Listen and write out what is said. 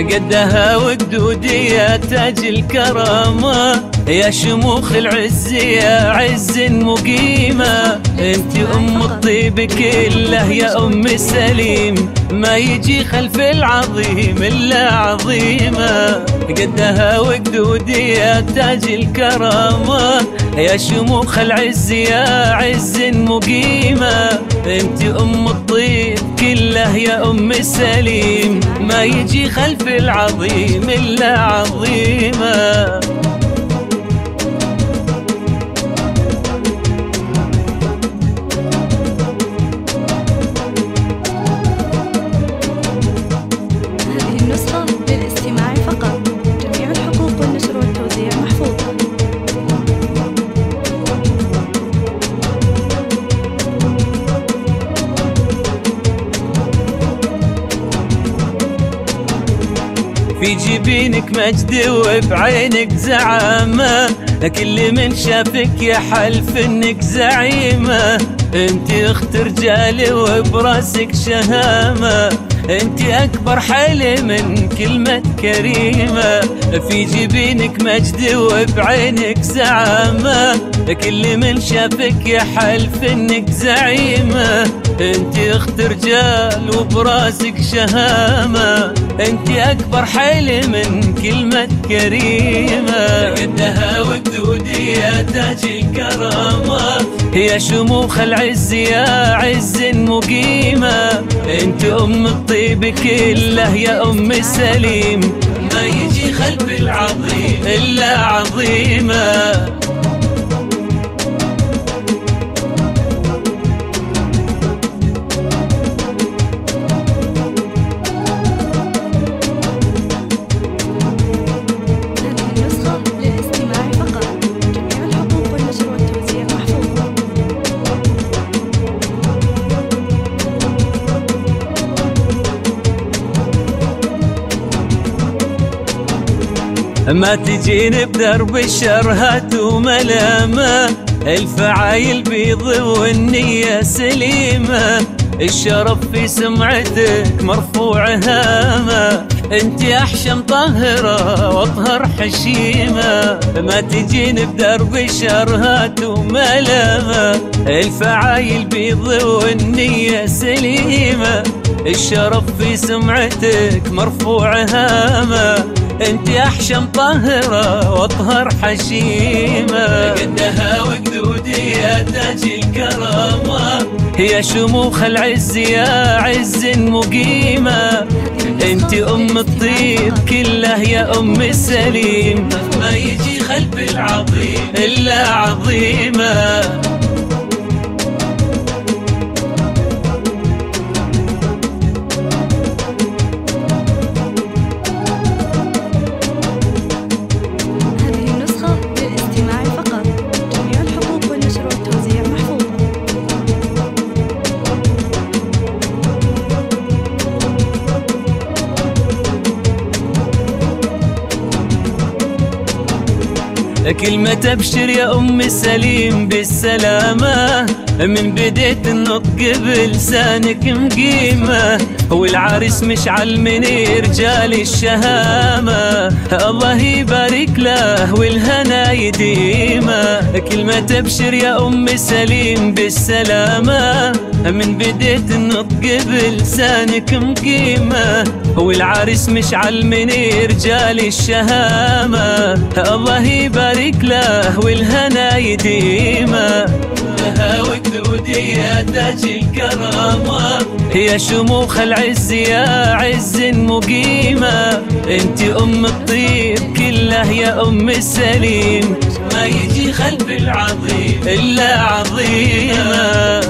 قدها وقدودية تاج الكرامة يا شموخ العز يا عز مقيمة. انت أم الطيب كله يا أم سليم. ما يجي خلف العظيم إلا عظيمة. قدها وقدودية تاج الكرامة. يا شموخ العز يا عز مقيمة. انت أم الطيب كله يا أم سليم ما يجي خلف العظيم إلا عظيمة. في جبينك مجد وبعينك زعامة كل من شافك يحلف إنك زعيمة. أنت أخت رجالي وبراسك شهامة. انت اكبر حل من كلمة كريمة. في جبينك مجد وبعينك زعامة. كل من شافك يحلف انك زعيمة. انت اخت رجال وبراسك شهامة. انت اكبر حيل من كلمة كريمة. قدها وقدودي يا تاج الكرامة. يا شموخ العز يا عز مقيمة. انت أم الطيب كله يا أم سليم. ما يجي خلف العظيم. إلا عظيمة. ما تجيني بدرب الشرهات وملامة الفعايل بيض والنية سليمة. الشرف في سمعتك مرفوع هامة. أنت أحشم طاهرة وأطهر حشيمة. ما تجيني بدرب الشرهات وملامة الفعايل بيض والنية سليمة. الشرف في سمعتك مرفوع هامة. انت احشم طاهرة واطهر حشيمة. قدها وقدودي يا تاج الكرامة. يا شموخ العز يا عز مقيمة. انت أم الطيب كله يا أم سليم ما يجي خلف العظيم. إلا عظيمة. كلمة ابشر يا أم سليم بالسلامة. من بديت النطق بلسانك مقيمة والعرس مشعل من رجال الشهامة. الله يبارك له والهنا يديمه. كلمة ابشر يا أم سليم بالسلامة. من بديت النطق بلسانك مقيمة والعرس مشعل من رجال الشهامة. الله يبارك له والهنا يديمه. لها وقدودي يا تاج الكرامة. يا شموخ العز يا عز مقيمة. انت أم الطيب كله يا أم سليم ما يجي خلف العظيم إلا عظيمة.